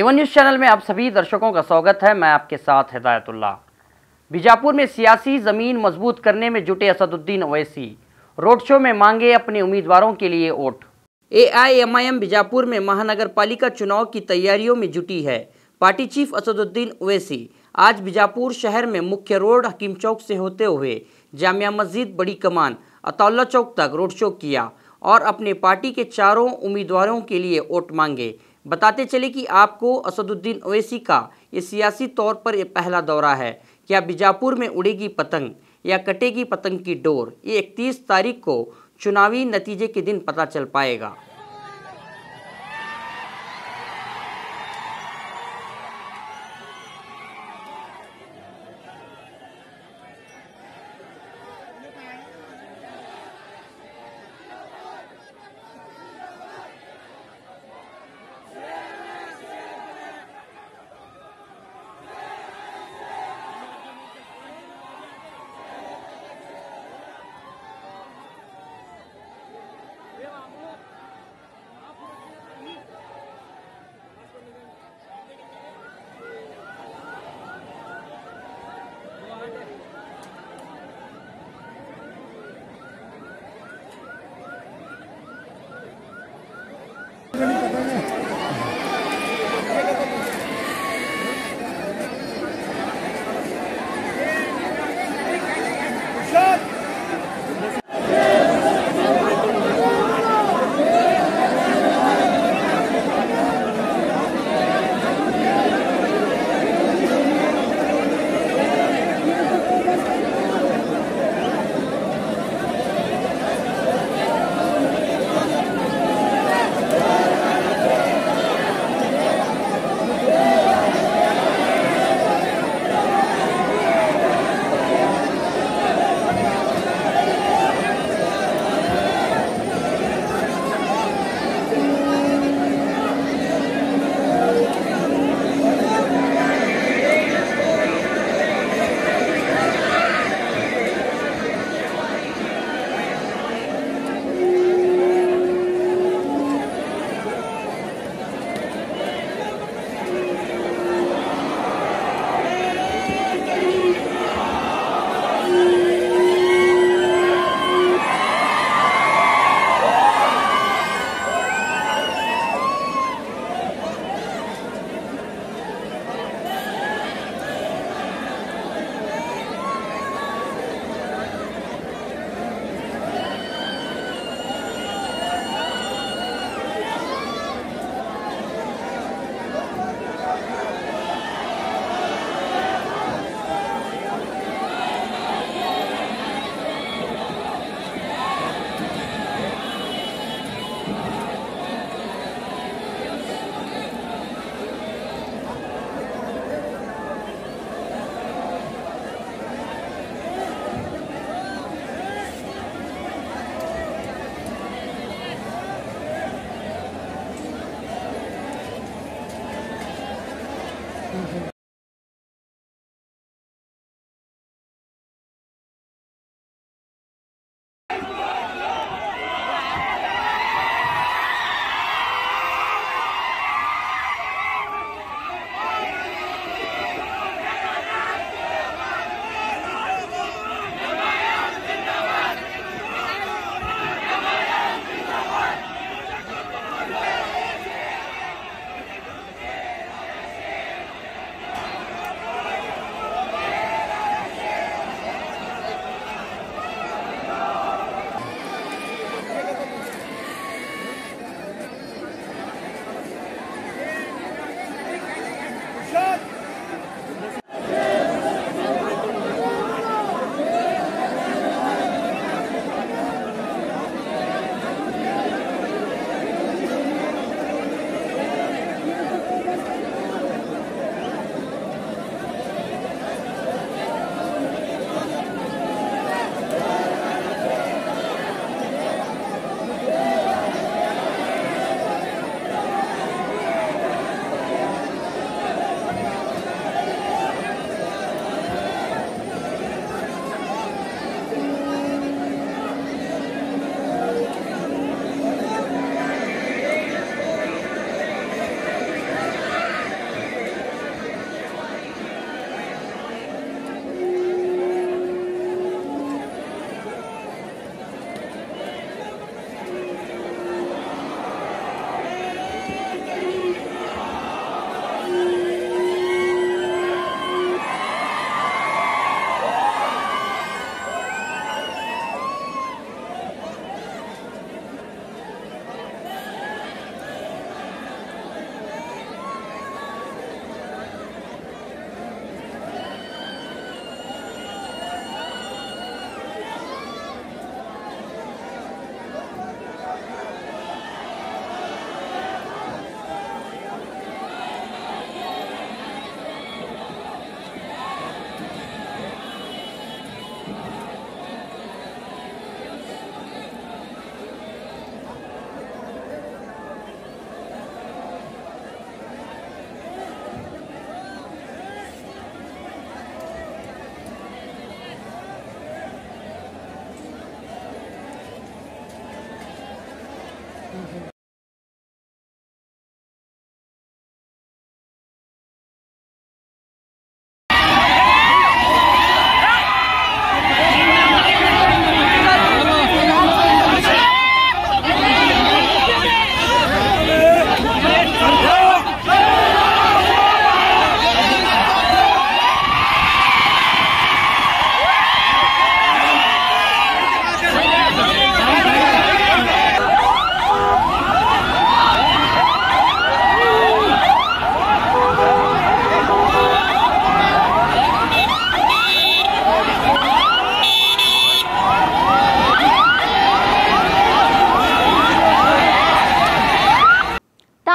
Avon news channel में आप सभी दर्शकों का स्वागत है। मैं आपके साथ हिदायतुल्ला बीजापुर में सियासी ज़मीन मज़बूत करने में जुटे असदुद्दीन ओवैसी। रोड शो में मांगे अपने उम्मीदवारों के लिए वोट। एआईएमआईएम बीजापुर में महानगर पालिका चुनाव की तैयारियों में जुटी है। पार्टी चीफ असदुद्दीन ओवैसी आज बीजापुर शहर में मुख्य रोड हकीम चौक से होते हुए जामिया मस्जिद बड़ी कमान अतौल्ला चौक तक रोड शो किया और अपने पार्टी के चारों उम्मीदवारों के लिए वोट मांगे। बताते चले कि आपको असदुद्दीन ओवैसी का ये सियासी तौर पर यह पहला दौरा है। क्या बीजापुर में उड़ेगी पतंग या कटेगी पतंग की डोर? ये इकतीस तारीख को चुनावी नतीजे के दिन पता चल पाएगा।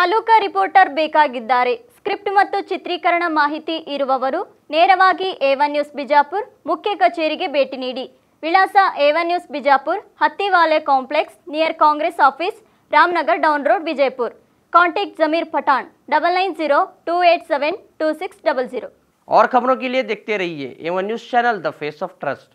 ತಾಲೂಕಾ ರಿಪೋರ್ಟರ್ ಬೇಕಾಗಿದ್ದಾರೆ ಸ್ಕ್ರಿಪ್ಟ್ ಮತ್ತು ಚಿತ್ರೀಕರಣ ಮಾಹಿತಿ ಇರುವವರು ನೇರವಾಗಿ ಏವನ್ ನ್ಯೂಸ್ ಬಿಜಾಪುರ್ ಮುಖ್ಯ ಕಚೇರಿಗೆ ಭೇಟಿ ನೀಡಿ ವಿಳಾಸ Avon news Bijapur Hattiwale complex near Congress office Ramanagar down road Vijayapur contact Zameer Pathan double nine zero two eight seven two six double zero और खबरों के लिए देखते रहिए Avon news channel the face of trust